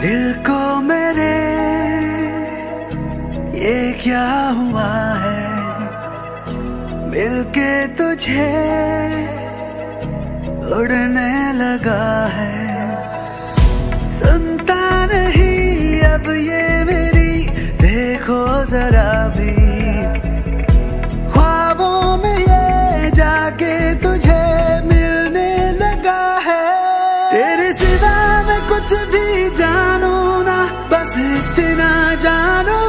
दिल को मेरे, ये क्या हुआ है? मिलके तुझे उड़ने लगा है। सुनता नहीं अब ये मेरी, देखो जरा भी। बस इतना जानो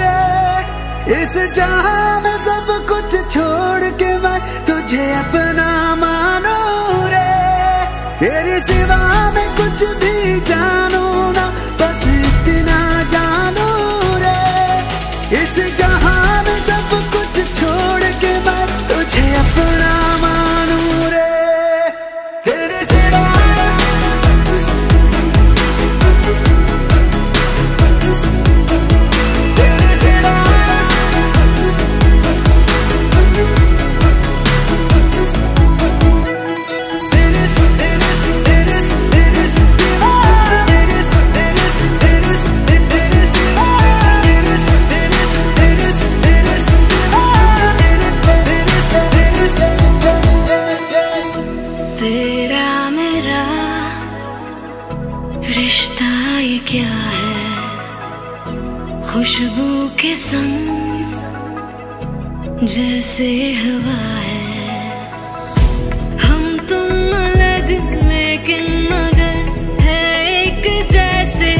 रे, इस जहाँ में सब कुछ छोड़ के मैं तुझे अपना मानो रे। तेरे सिवा में कुछ भी जानू ना क्या है? खुशबू के संग जैसे हवा है। हम तुम अलग, लेकिन मगर है एक जैसे।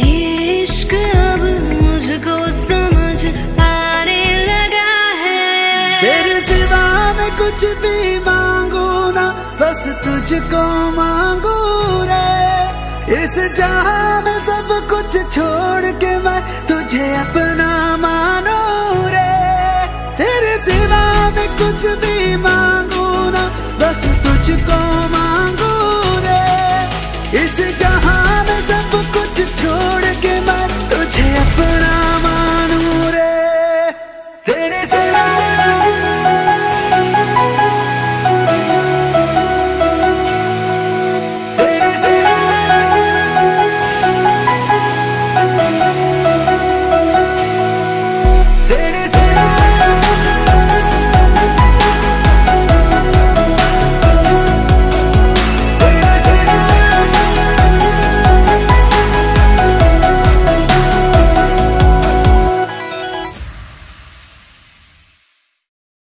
ये इश्क अब मुझको समझ आने लगा है। तेरे सिवा मैं कुछ भी मांगू ना, बस तुझको मांगू। इस जहाँ में सब कुछ छोड़ के मैं तुझे अपना मानो रे। तेरे सिवा में कुछ भी मांगू ना, बस तुझको मांगू रे। इस जहाँ